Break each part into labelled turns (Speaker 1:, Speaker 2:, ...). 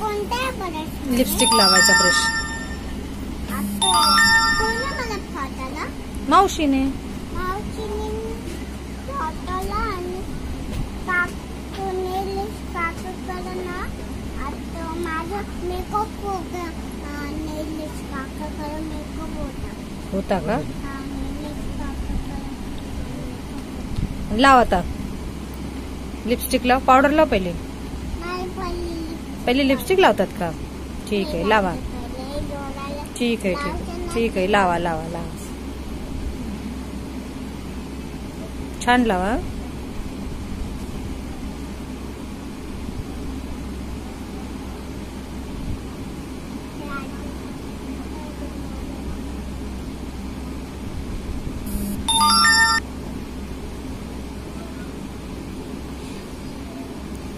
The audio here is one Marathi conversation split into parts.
Speaker 1: लिपस्टिक लावायचा ब्रश मावशीने.
Speaker 2: होता.
Speaker 1: होता. का? लाव आता. लिपस्टिक लाव पावडर लाव पहिले.
Speaker 2: नाही पहिली
Speaker 1: पहिले लिपस्टिक लावतात का? ठीक आहे लावा. ठीक आहे ठीक आहे. ठीक आहे लावा लावा लावा. छान लावा.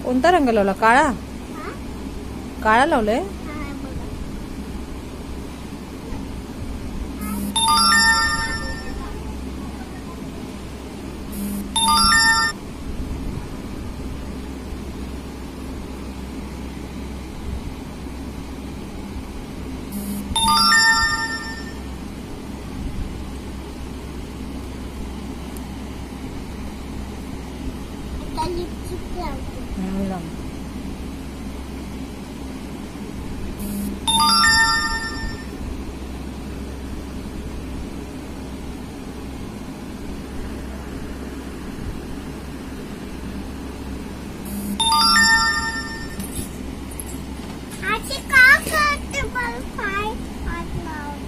Speaker 1: कोणता रंग लावला? काळा?
Speaker 2: हा?
Speaker 1: काळा लावलाय
Speaker 2: हा, बघा. आता लिपस्टिक लावते
Speaker 1: हम्म, लाव.
Speaker 2: आजी का करते मला पाय हात लाव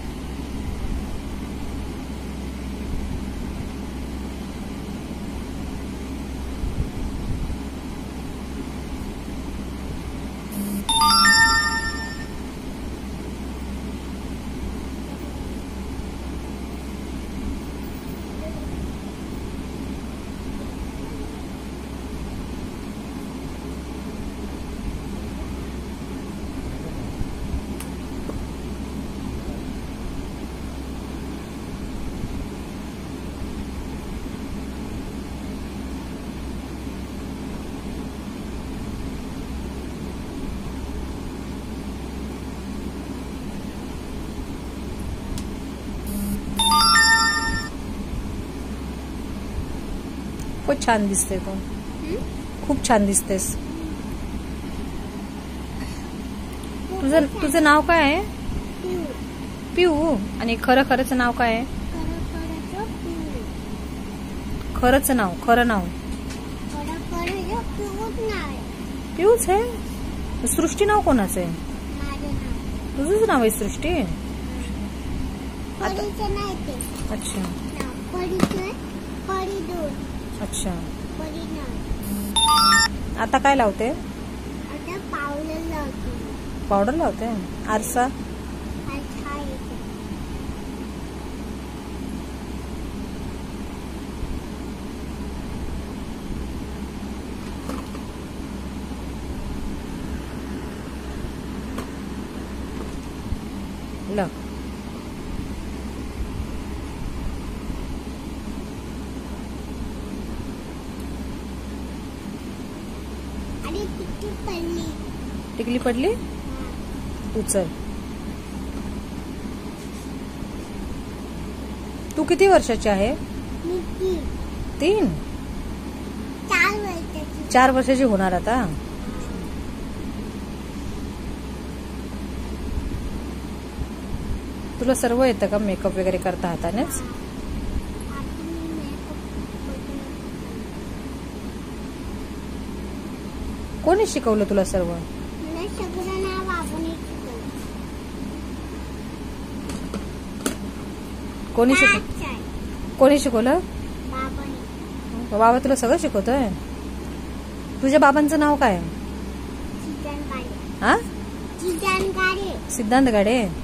Speaker 1: खूप छान दिसते तू. खूप छान दिसतेस तुझं तुझं नाव काय आहे? पिऊ. आणि खरं खरंच नाव काय आहे? खरंच नाव खरं नाव. पिऊच आहे सृष्टी नाव कोणाचं आहे? तुझंच नाव आहे सृष्टी? अच्छा. अच्छा. आता काय लावते? पावडर लावते. आरसा? लाव
Speaker 2: आणि किती पडली
Speaker 1: टिकली पडली. उचल तू किती वर्षाची आहे? तीन.
Speaker 2: चार वर्षाची.
Speaker 1: चार वर्षाची होणार आता? तुला सर्व येतं का मेकअप वगैरे करता हातानेच? कोणी शिकवलं तुला सर्व? कोणी शिक कोणी शिकवलं?
Speaker 2: बाबाने.
Speaker 1: बाबा तुला सगळं शिकवतोय? तुझ्या बाबांचं नाव काय? हा? सिद्धांत गाडे?